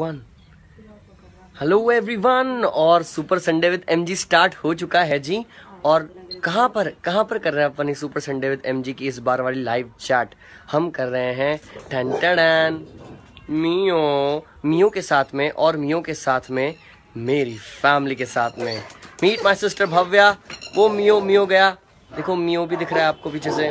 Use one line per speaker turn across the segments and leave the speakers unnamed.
One hello everyone और super Sunday with MG start हो चुका है जी। और कहाँ पर कहाँ पर कर रहे हैं अपनी सुपर संडे विद एमजी की इस बार वाली लाइव चैट हम कर रहे हैं टन टन। मियो मियो के साथ में और मियो के साथ में मेरी फैमिली के साथ में। Meet my sister Bhavya. वो मियो मियो गया। देखो, मियो भी दिख रहा है आपको पीछे से।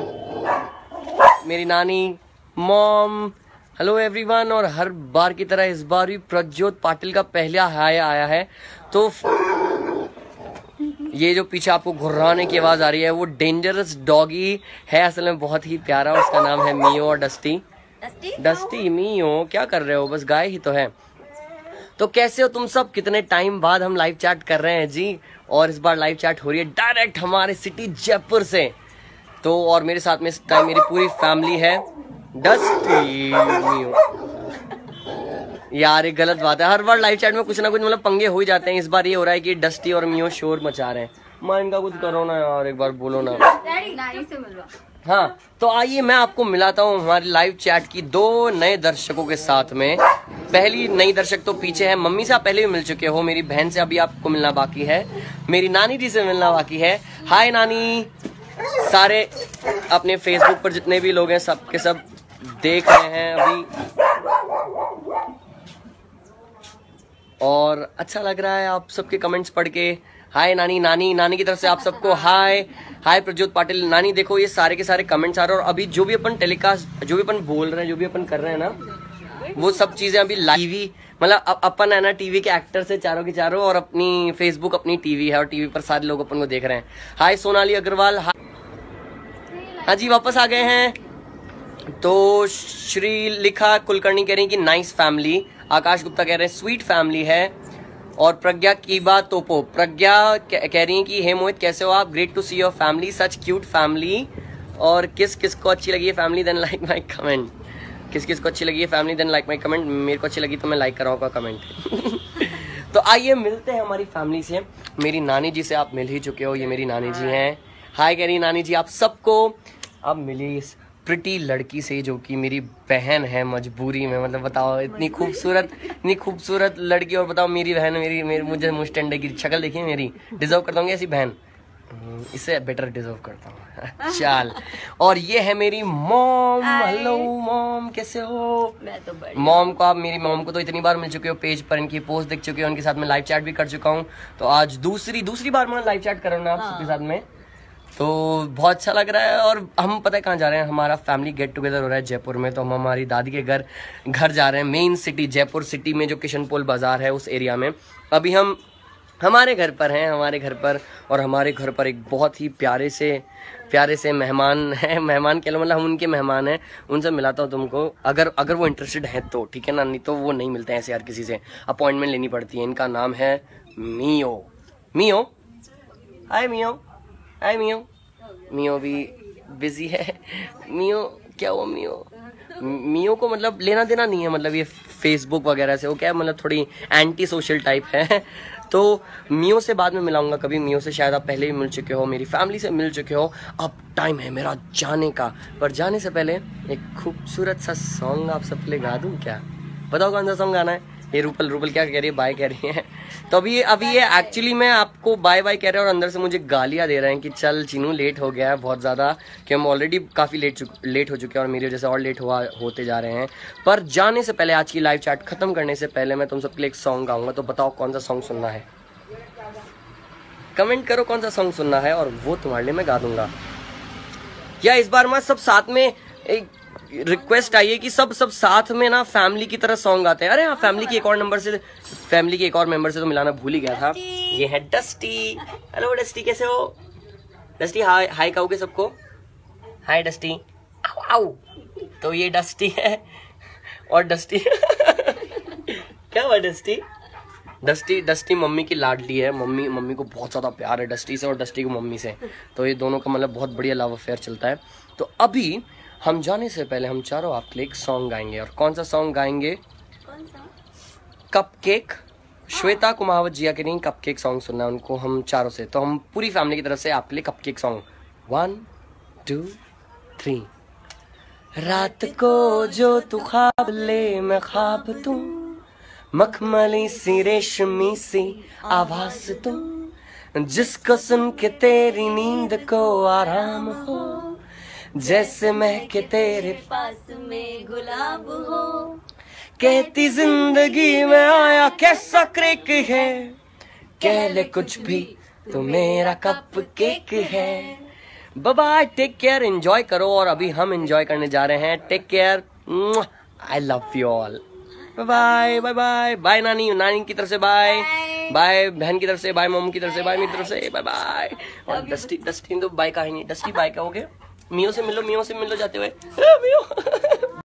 मेरी नानी मॉम हेलो एवरीवन और हर बार की तरह इस बार भी प्रज्योत पाटिल का पहला हाय आया है। तो ये जो पीछे आपको घुर्राने की आवाज़ आ रही है वो डेंजरस डॉगी है। असल में बहुत ही प्यारा उसका नाम है मियो और डस्टी।
डस्टी?
डस्टी मियो क्या कर रहे हो? बस गाय ही तो है। तो कैसे हो तुम सब? कितने टाइम बाद हम लाइव चैट कर रहे हैं जी और इस बार लाइव चैट हो रही है डायरेक्ट हमारे सिटी जयपुर से। तो और मेरे साथ में इस टाइम मेरी पूरी फैमिली है। डस्टी यार ये गलत बात है। हर बार लाइव चैट में कुछ ना कुछ मतलब पंगे हो ही जाते हैं। इस बार ये हो रहा है कि डस्टी और मियो शोर मचा रहे हैं। माँ इनका कुछ करो ना यार एक बार बोलो ना। हाँ तो आइए मैं आपको मिलाता हूँ हमारी लाइव चैट की दो नए दर्शकों के साथ में। पहली नई दर्शक तो पीछे है। मम्मी से आप पहले भी मिल चुके हो मेरी बहन से अभी आपको मिलना बाकी है। मेरी नानी जी से मिलना बाकी है। हाय नानी। सारे अपने फेसबुक पर जितने भी लोग हैं, सब के सब देख रहे हैं अभी। और अच्छा लग रहा है आप सबके कमेंट्स पढ़ के। हाय नानी नानी नानी की तरफ़ से आप सबको हाय हाय प्रज्योत पाटिल। नानी, देखो, ये सारे के सारे कमेंट्स आ रहे हैं और अभी जो भी अपन टेलीकास्ट जो भी अपन बोल रहे हैं, जो भी अपन कर रहे हैं ना, वो सब चीज़ें अभी लाइव मतलब अपन है ना टीवी के एक्टर से चारों के चारों और अपनी फेसबुक अपनी टीवी है और टीवी पर सारे लोग अपन को देख रहे हैं। हाय सोनाली अग्रवाल। हाँ जी, वापस आ गए हैं। तो श्री लिखा कुलकर्णी कह रही कि नाइस फैमिली आकाश गुप्ता कह रहे हैं स्वीट फैमिली है। और प्रज्ञा की बात तोपो प्रज्ञा कह रही है कि, हे मोहित, कैसे हो आप? Great to see your family such cute family और किस किस को अच्छी लगी है family then like my comment किस किस को अच्छी लगी है family then like my comment मेरे को अच्छी लगी तो मैं लाइक कराऊँगा कमेंट तो आइए मिलते हैं हमारी फैमिली से। मेरी नानी जी से आप मिल ही चुके हो। ये मेरी नानी जी हैं। हाय कह रही नानी जी, आप सबको अब मिली इस प्रिटी लड़की से जो कि मेरी बहन है मजबूरी में। मतलब बताओ इतनी खूबसूरत इतनी खूबसूरत लड़की और बताओ मेरी बहन मेरी मेरी मुझे मुस्टैंड की शक्ल देखिए मेरी? डिजर्व करता हूँ ऐसी बहन? हम्म, इससे बेटर डिजर्व करता हूँ। चाल। और ये है मेरी मॉम हेलो मॉम कैसे हो?
मैं तो
मॉम को आप मेरी मॉम को तो इतनी बार मिल चुके हो पेज पर इनकी पोस्ट देख चुके हो उनके साथ में लाइव चैट भी कर चुका हूँ। तो आज दूसरी दूसरी बार मैं लाइव चैट कर रहा हूँ ना आप सबके साथ में। तो बहुत अच्छा लग रहा है और हम पता है कहाँ जा रहे हैं? हमारा फैमिली गेट टुगेदर हो रहा है जयपुर में तो हम हमारी दादी के घर घर जा रहे हैं मेन सिटी जयपुर सिटी में जो किशन पोल बाज़ार है उस एरिया में। अभी हम हमारे घर पर हैं, हमारे घर पर और हमारे घर पर एक बहुत ही प्यारे से प्यारे से मेहमान हैं। मेहमान कह लो मतलब हम उनके मेहमान हैं, उनसे मिलाता हूँ तुमको। अगर अगर वो इंटरेस्टेड हैं तो ठीक है ना? नहीं तो वो नहीं मिलते हैं ऐसे यार किसी से। अपॉइंटमेंट लेनी पड़ती है। इनका नाम है मियो। मियो? हाय मियो। हाय मियो मियो भी बिज़ी है। मियो क्या हुआ मियो मियो को मतलब लेना देना नहीं है मतलब ये फेसबुक वगैरह से वो क्या है मतलब थोड़ी एंटी सोशल टाइप है। तो मियो से बाद में मिलाऊँगा कभी। मियो से शायद आप पहले भी मिल चुके हो मेरी फैमिली से मिल चुके हो। अब टाइम है मेरा जाने का। पर जाने से पहले एक खूबसूरत सा सॉन्ग आप सबके लिए गा दूँ क्या? बताओ कौन सा सॉन्ग गाना है। ये रूपल रूपल क्या कह रही है? बाय कह रही है। तो अभी अभी ये एक्चुअली मैं आपको बाय बाय कह रहे हैं और अंदर से मुझे गालियाँ दे रहे हैं कि चल चिनू लेट हो गया है बहुत ज़्यादा, कि हम ऑलरेडी काफ़ी लेट लेट हो चुके हैं और मेरी वजह से और लेट हुआ, होते जा रहे हैं। पर जाने से पहले, आज की लाइव चैट खत्म करने से पहले मैं तुम सबके लिए एक सॉन्ग गाऊँगा तो बताओ कौन सा सॉन्ग सुनना है? कमेंट करो कौन सा सॉन्ग सुनना है और वो तुम्हारे लिए मैं गा दूँगा। या इस बार मैं सब साथ में एक रिक्वेस्ट आई है कि सब सब साथ में ना फैमिली की तरह सॉन्ग आते हैं। अरे हाँ फैमिली की एक और नंबर से फैमिली के एक और मेंबर से तो मिलाना भूल ही गया था। ये है डस्टी हेलो डस्टी कैसे हो? डस्टी हाय हाय कहोगे सबको? हाय डस्टी आओ आओ तो ये डस्टी है। और डस्टी क्या हुआ डस्टी डस्टी डस्टी मम्मी की लाडली है। मम्मी मम्मी को बहुत ज़्यादा प्यार है डस्टी से और डस्टी को मम्मी से। तो ये दोनों का मतलब बहुत बढ़िया लव अफेयर चलता है। तो अभी हम जाने से पहले हम चारों आपके लिए एक सॉन्ग गाएँगे। और कौन सा सॉन्ग गाएँगे? कप केक श्वेता कुमावत जिया के नहीं कप केक सॉन्ग सुनना है उनको हम चारों से। तो हम पूरी फैमिली की तरफ़ से आपके लिए cupcake song one two three रात को जो तू ख्वाब ले मैं ख्वाब तू मखमली सी रेशमी सी आवाज़ तो जिसको सुन के तेरी नींद को आराम हो जैसे महके तेरे
पास में गुलाब हो।
कहती ज़िंदगी में आया कैसा क्रेक है? कह ले कुछ भी तो मेरा कप केक है। बाय टेक केयर एंजॉय करो और अभी हम एंजॉय करने जा रहे हैं। Take care I love you all bye bye bye bye नानी नानी की तरफ़ से बाय बाय बहन की तरफ़ से बाय मम की तरफ़ से बाय मेरी तरफ़ से बाय बाय और डस्टी डस्टी तो बाय का ही नहीं डस्टी बाय का हो गया मियो से मिलो मियो से मिलो जाते हुए। मियो।